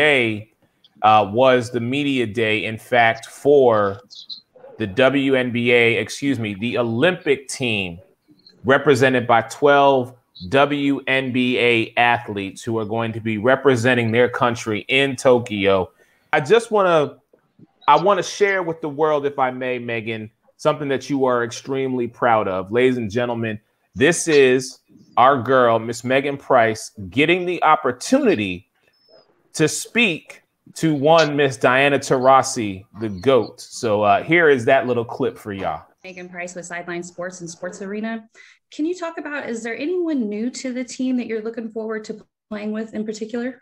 Day uh, was the media day, in fact, for the WNBA, excuse me, the Olympic team represented by 12 WNBA athletes who are going to be representing their country in Tokyo. I just want to I want to share with the world if I may Megan something that you are extremely proud of. Ladies and gentlemen, this is our girl Miss Megan Price getting the opportunity to speak to one Miss Diana Taurasi, the GOAT. So uh, here is that little clip for y'all. Megan Price with Sideline Sports and Sports Arena. Can you talk about is there anyone new to the team that you're looking forward to playing with in particular?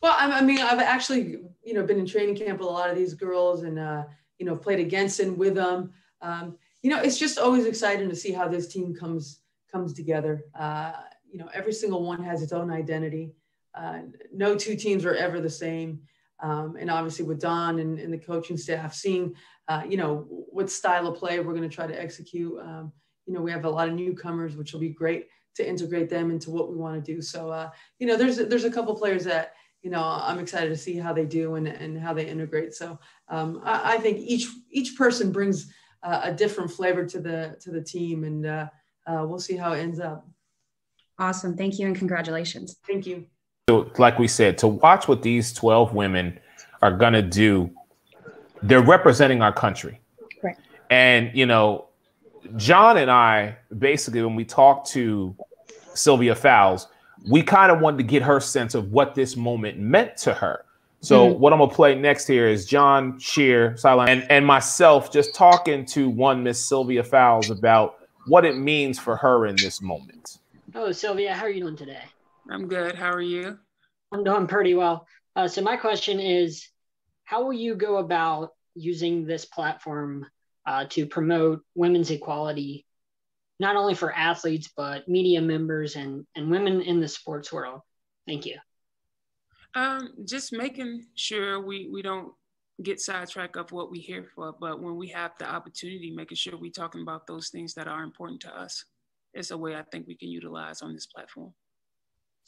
Well, I mean, I've actually, you know, been in training camp with a lot of these girls and, uh, you know, played against and with them. Um, you know, it's just always exciting to see how this team comes comes together. Uh, you know, every single one has its own identity. Uh, no two teams are ever the same. Um, and obviously with Dawn and, and the coaching staff, seeing, uh, you know, what style of play we're going to try to execute. Um, you know, we have a lot of newcomers, which will be great to integrate them into what we want to do. So, uh, you know, there's there's a couple players that you know I'm excited to see how they do and, and how they integrate. So, um, I, I, think each each person brings uh, a different flavor to the to the team, and uh, uh we'll see how it ends up. Awesome, thank you, and congratulations. Thank you. So, like we said, to watch what these 12 women are gonna do, they're representing our country. Right. And you know, John and I basically, when we talked to Sylvia Fowles, we kind of wanted to get her sense of what this moment meant to her. So mm-hmm. what I'm gonna play next here is John Shear, Sideline, and, and myself just talking to one Miss Sylvia Fowles about what it means for her in this moment. Oh, Sylvia, how are you doing today? I'm good. How are you? I'm doing pretty well. Uh, so my question is, how will you go about using this platform uh, to promote women's equality, not only for athletes, but media members and, and women in the sports world? Thank you. Um, just making sure we, we don't get sidetracked of what we here for, but when we have the opportunity, making sure we're talking about those things that are important to us. It's a way I think we can utilize on this platform.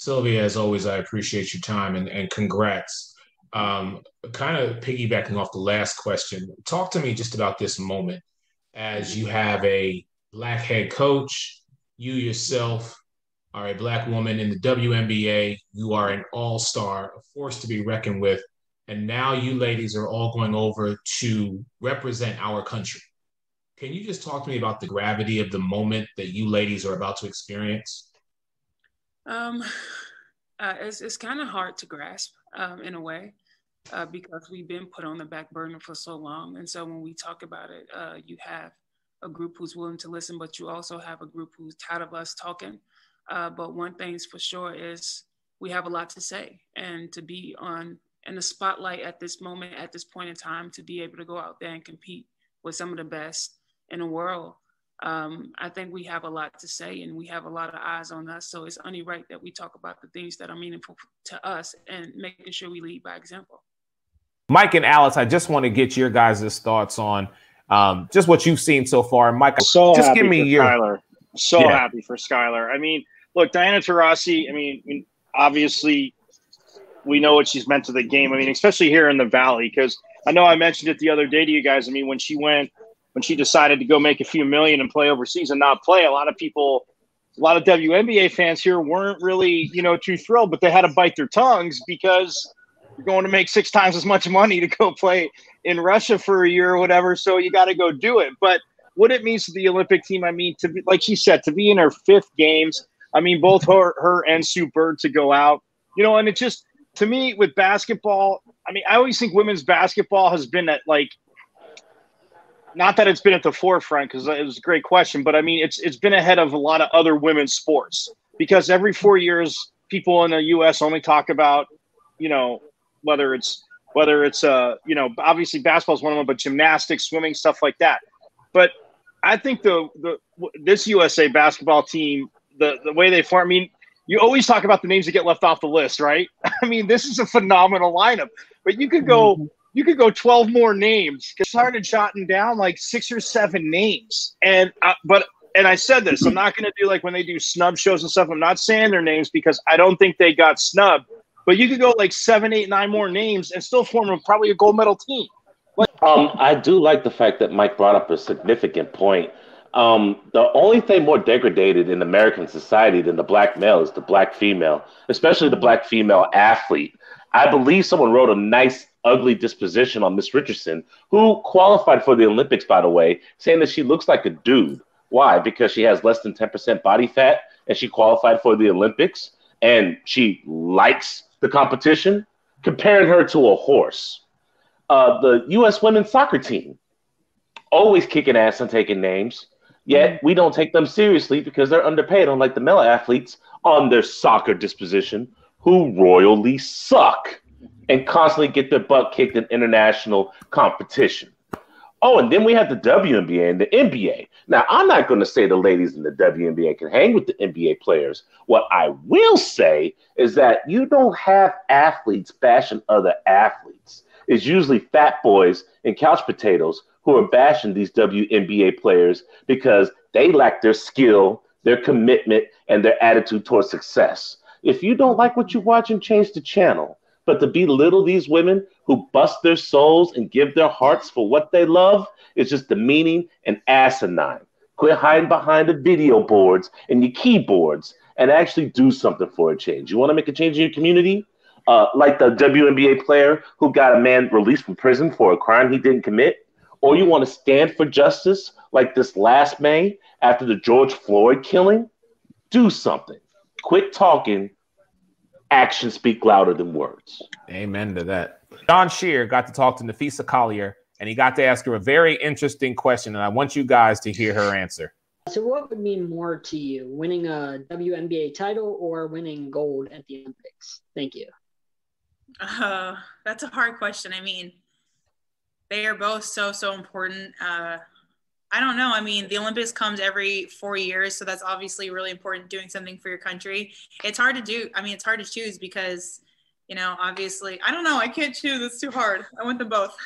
Sylvia, as always, I appreciate your time and, and congrats um, kind of piggybacking off the last question, talk to me just about this moment as you have a black head coach, you yourself are a black woman in the WNBA, you are an all star, a force to be reckoned with. And now you ladies are all going over to represent our country. Can you just talk to me about the gravity of the moment that you ladies are about to experience? Um, uh, it's, it's kind of hard to grasp um, in a way uh, because we've been put on the back burner for so long. And so when we talk about it, uh, you have a group who's willing to listen, but you also have a group who's tired of us talking. Uh, but one thing's for sure is we have a lot to say and to be on in the spotlight at this moment, at this point in time, to be able to go out there and compete with some of the best in the world. Um, I think we have a lot to say and we have a lot of eyes on us. So it's only right that we talk about the things that are meaningful to us and making sure we lead by example. Mike and Alice, I just want to get your guys' thoughts on um, just what you've seen so far. Mike, so just give me your Skylar. So yeah. happy for Skylar. I mean, look, Diana Taurasi. I mean, obviously, we know what she's meant to the game. I mean, especially here in the Valley, because I know I mentioned it the other day to you guys. I mean, when she went, when she decided to go make a few million and play overseas and not play, a lot of people, a lot of WNBA fans here weren't really, you know, too thrilled, but they had to bite their tongues because you're going to make six times as much money to go play in Russia for a year or whatever. So you got to go do it. But what it means to the Olympic team, I mean, to be, like she said, to be in her fifth games. I mean, both her, her and Sue Bird to go out, you know, and it just, to me, with basketball, I mean, I always think women's basketball has been at like, not that it's been at the forefront because it was a great question, but I mean, it's it's been ahead of a lot of other women's sports because every four years, people in the U.S. only talk about, you know, whether it's whether it's uh you know obviously basketball is one of them, but gymnastics, swimming, stuff like that. But I think the the this USA basketball team, the the way they form, I mean, you always talk about the names that get left off the list, right? I mean, this is a phenomenal lineup, but you could go. You could go 12 more names. I started jotting down like six or seven names. And, uh, but and I said this, I'm not going to do like when they do snub shows and stuff. I'm not saying their names because I don't think they got snubbed. but you could go like seven, eight, nine more names and still form a, probably a gold medal team. Um, I do like the fact that Mike brought up a significant point. Um, the only thing more degraded in American society than the black male is the black female, especially the black female athlete. I believe someone wrote a nice, ugly disposition on Miss Richardson, who qualified for the Olympics, by the way, saying that she looks like a dude. Why? Because she has less than 10% body fat and she qualified for the Olympics and she likes the competition, comparing her to a horse. Uh, the U.S. women's soccer team, always kicking ass and taking names, yet mm-hmm. we don't take them seriously because they're underpaid, unlike the male athletes on their soccer disposition, who royally suck and constantly get their butt kicked in international competition. Oh, and then we have the WNBA and the NBA. Now, I'm not going to say the ladies in the WNBA can hang with the NBA players. What I will say is that you don't have athletes bashing other athletes. It's usually fat boys and couch potatoes who are bashing these WNBA players because they lack their skill, their commitment, and their attitude towards success. If you don't like what you watch and change the channel, but to belittle these women who bust their souls and give their hearts for what they love is just demeaning and asinine. Quit hiding behind the video boards and your keyboards and actually do something for a change. You want to make a change in your community? Uh, like the WNBA player who got a man released from prison for a crime he didn't commit? Or you want to stand for justice like this last May after the George Floyd killing? Do something. Quit talking actions speak louder than words. Amen to that. John Shear got to talk to Napheesa Collier, and he got to ask her a very interesting question, and I want you guys to hear her answer. So, what would mean more to you, winning a WNBA title or winning gold at the Olympics? Thank you. Uh, that's a hard question. I mean, they are both so so important. Uh, I don't know. I mean, the Olympics comes every four years, so that's obviously really important doing something for your country. It's hard to do. I mean, it's hard to choose because, you know, obviously, I don't know. I can't choose. It's too hard. I want them both.